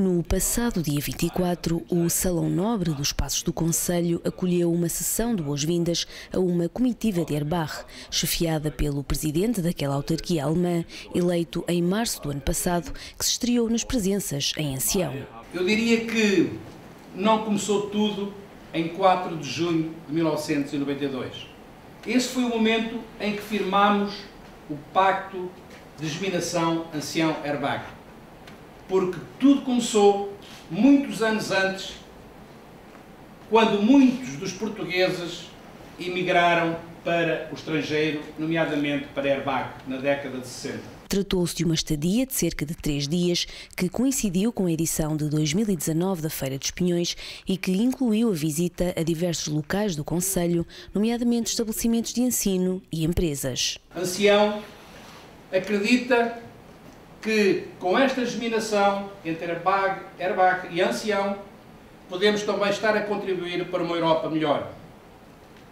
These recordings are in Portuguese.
No passado dia 24, o Salão Nobre dos Passos do Conselho acolheu uma sessão de boas-vindas a uma comitiva de Erbach, chefiada pelo presidente daquela autarquia alemã, eleito em março do ano passado, que se estreou nas presenças em Ancião. Eu diria que não começou tudo em 4 de junho de 1992. Esse foi o momento em que firmámos o Pacto de Geminação Ancião-Erbach porque tudo começou muitos anos antes, quando muitos dos portugueses emigraram para o estrangeiro, nomeadamente para Erbach, na década de 60. Tratou-se de uma estadia de cerca de três dias que coincidiu com a edição de 2019 da Feira dos Pinhões e que incluiu a visita a diversos locais do Conselho, nomeadamente estabelecimentos de ensino e empresas. Ancião acredita que com esta geminação entre Erbach, Erbach e Ancião podemos também estar a contribuir para uma Europa melhor.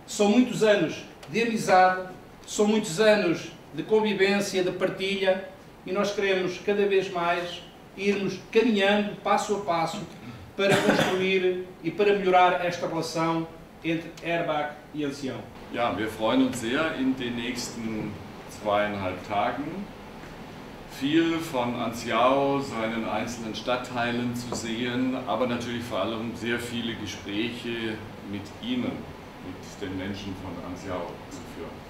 São muitos anos de amizade, são muitos anos de convivência, de partilha e nós queremos cada vez mais irmos caminhando passo a passo para construir e para melhorar esta relação entre Erbach e Ancião. Ja, wir freuen uns sehr in den nächsten zweieinhalb Tagen viel von Anziao, seinen einzelnen Stadtteilen zu sehen, aber natürlich vor allem sehr viele Gespräche mit Ihnen, mit den Menschen von Anziao zu führen.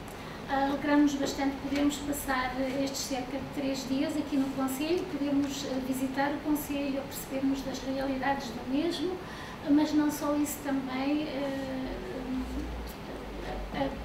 Alegramos bastante podermos passar estes cerca de três dias aqui no Conselho, podermos eh, visitar o Conselho, percebermos das realidades do mesmo, mas não só isso também, eh,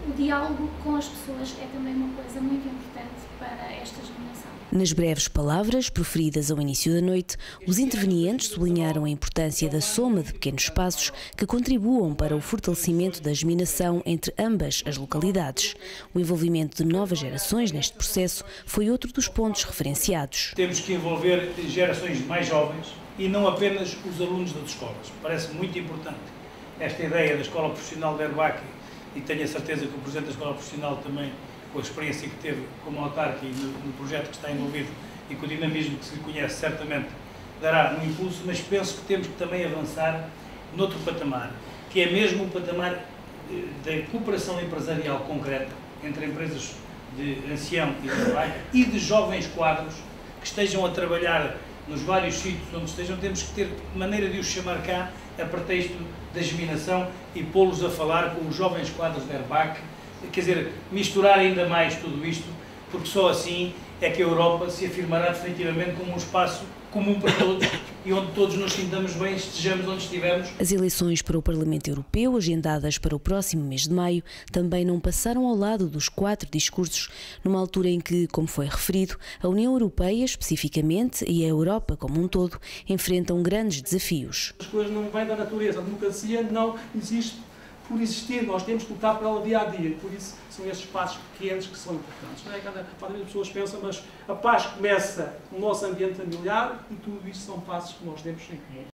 o diálogo com as pessoas é também uma coisa muito importante para esta geração. Nas breves palavras proferidas ao início da noite, os intervenientes sublinharam a importância da soma de pequenos passos que contribuam para o fortalecimento da geminação entre ambas as localidades. O envolvimento de novas gerações neste processo foi outro dos pontos referenciados. Temos que envolver gerações mais jovens e não apenas os alunos das escolas. Parece muito importante esta ideia da Escola Profissional de Herbáquia e tenho a certeza que o Presidente da Escola Profissional também com a experiência que teve como autarca e no, no, projeto que está envolvido e com o dinamismo que se conhece, certamente dará um impulso, mas penso que temos que também avançar noutro patamar, que é mesmo o patamar eh, da cooperação empresarial concreta entre empresas de ancião e de trabalho e de jovens quadros que estejam a trabalhar nos vários sítios onde estejam, temos que ter maneira de os chamar cá a pretexto da geminação e pô-los a falar com os jovens quadros de Erbach quer dizer, misturar ainda mais tudo isto, porque só assim é que a Europa se afirmará definitivamente como um espaço comum para todos e onde todos nos sintamos bem, estejamos onde estivermos. As eleições para o Parlamento Europeu, agendadas para o próximo mês de maio, também não passaram ao lado dos quatro discursos, numa altura em que, como foi referido, a União Europeia especificamente e a Europa como um todo enfrentam grandes desafios. As coisas não vêm da natureza, a democracia não existe por existir, nós temos que lutar para ela dia a dia. Por isso são esses passos pequenos que são importantes. Não é? Cada, cada vez as pessoas pensam, mas a paz começa no nosso ambiente familiar e tudo isso são passos que nós temos em comum.